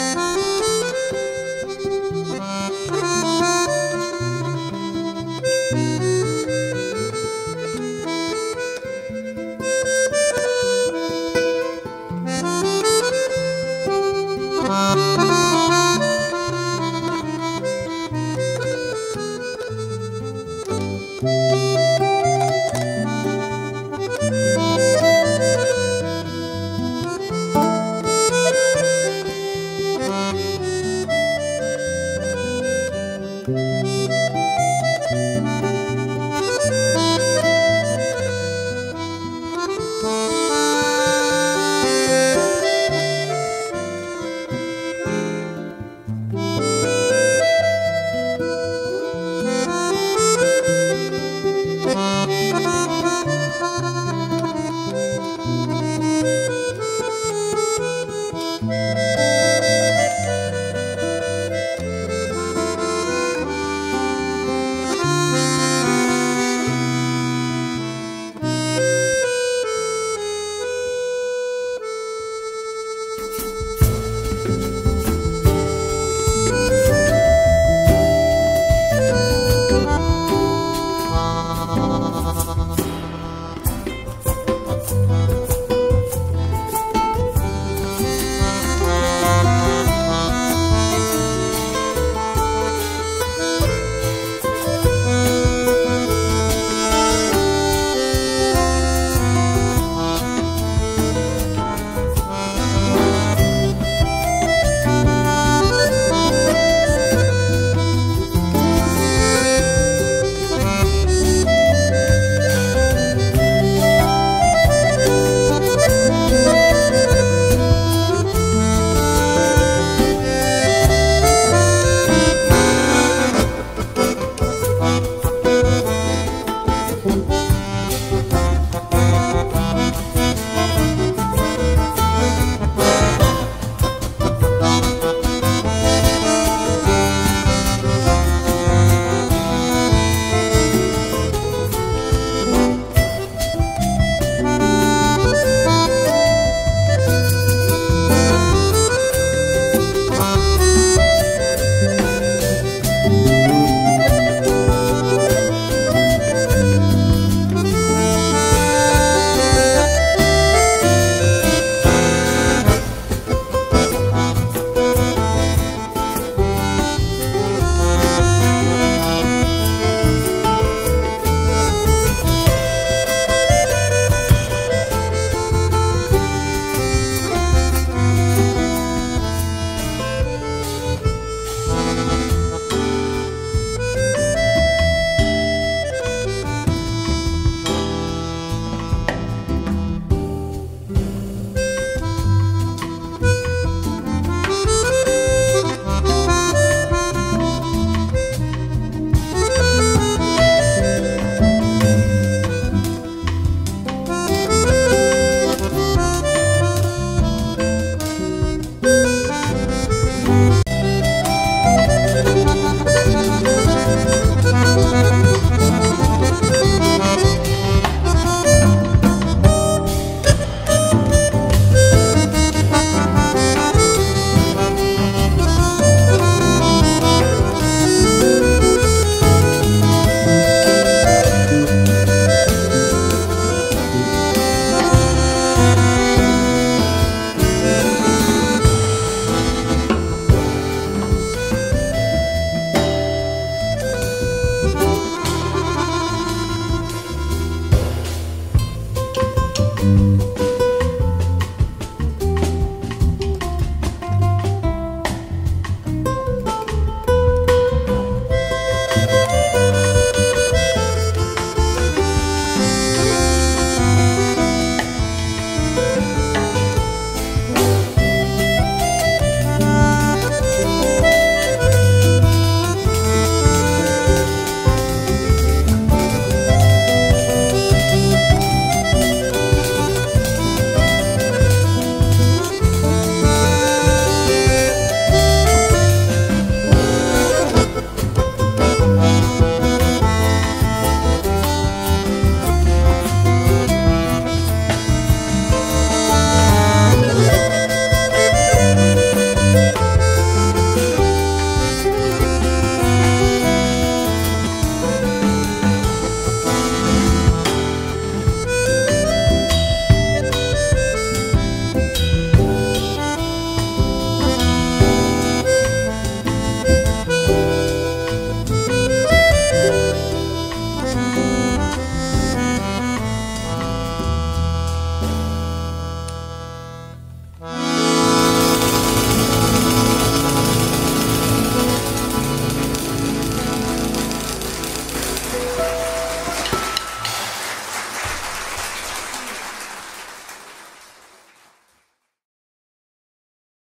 Bye.